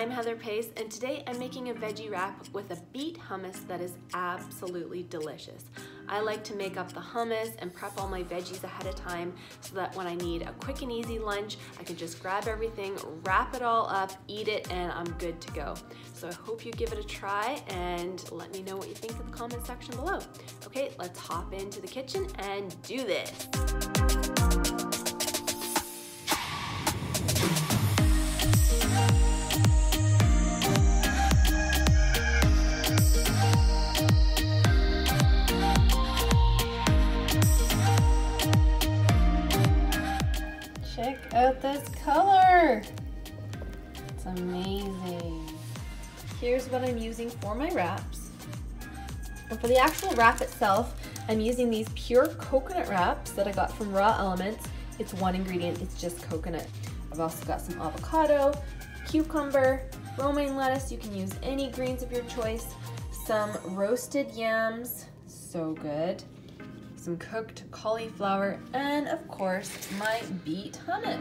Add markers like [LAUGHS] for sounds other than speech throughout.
I'm Heather Pace and today I'm making a veggie wrap with a beet hummus that is absolutely delicious. I like to make up the hummus and prep all my veggies ahead of time so that when I need a quick and easy lunch, I can just grab everything, wrap it all up, eat it, and I'm good to go. So I hope you give it a try and let me know what you think in the comment section below. Okay, let's hop into the kitchen and do this. Out this color. It's amazing. Here's what I'm using for my wraps. And for the actual wrap itself, I'm using these pure coconut wraps that I got from Raw Elements. It's one ingredient, it's just coconut. I've also got some avocado, cucumber, romaine lettuce, you can use any greens of your choice, some roasted yams, so good, some cooked cauliflower, and of course, my beet hummus.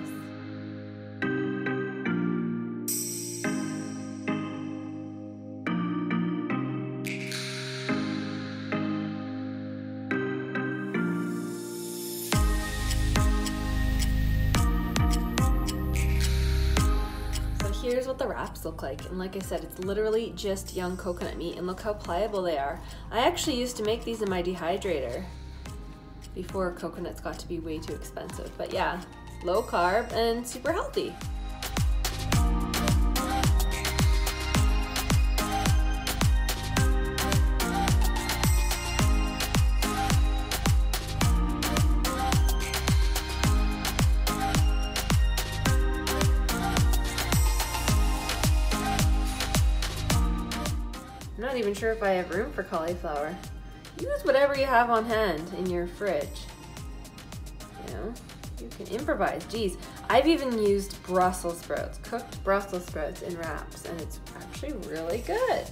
So here's what the wraps look like. And like I said, it's literally just young coconut meat and look how pliable they are. I actually used to make these in my dehydrator before coconuts got to be way too expensive. But yeah, low carb and super healthy. I'm not even sure if I have room for cauliflower. Use whatever you have on hand in your fridge. You know, you can improvise. Geez, I've even used Brussels sprouts, cooked Brussels sprouts in wraps, and it's actually really good.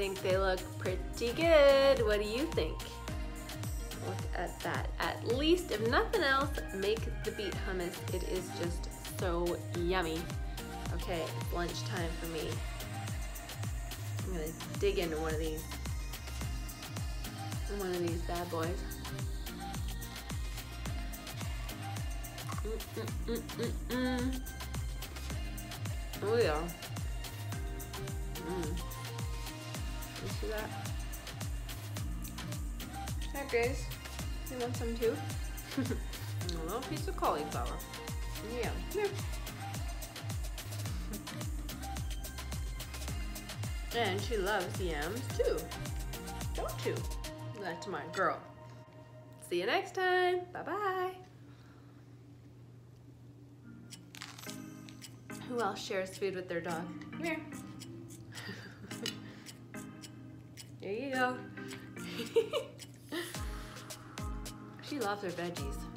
Think they look pretty good. What do you think? Look at that. At least, if nothing else, make the beet hummus. It is just so yummy. Okay, it's lunchtime for me. I'm gonna dig into one of these. One of these bad boys. Mm, mm, mm, oh yeah. See that? Hi Grace. You want some too? [LAUGHS] a little piece of cauliflower. Yeah. Here. And she loves yams too. Don't you? That's my girl. See you next time. Bye-bye. Who else shares food with their dog? Come here. There you go. [LAUGHS] she loves her veggies.